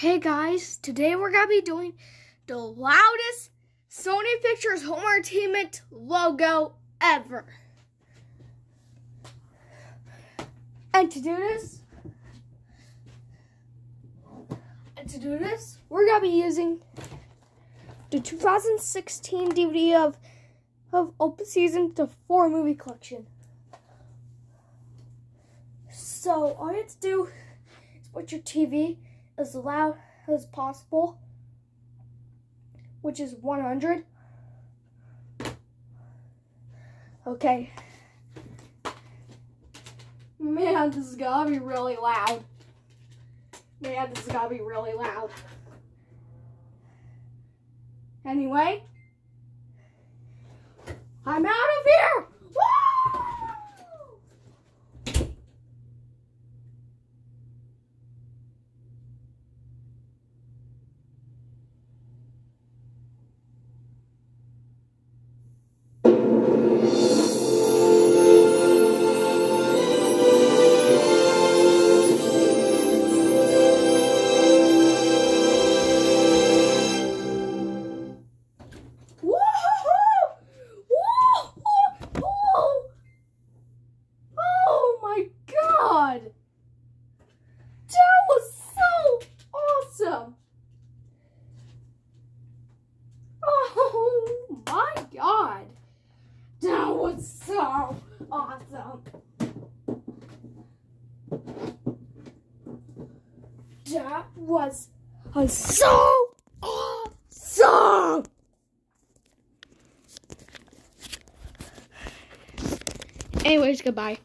Hey guys, today we're gonna be doing the loudest Sony Pictures Home Entertainment logo ever. And to do this, and to do this, we're gonna be using the 2016 DVD of of Open Season the 4 movie collection. So all you have to do is put your TV as loud as possible, which is 100. Okay. Man, this is gonna be really loud. Man, this is gonna be really loud. Anyway, I'm out of here! My god! That was so awesome! That was so awesome! Anyways, goodbye.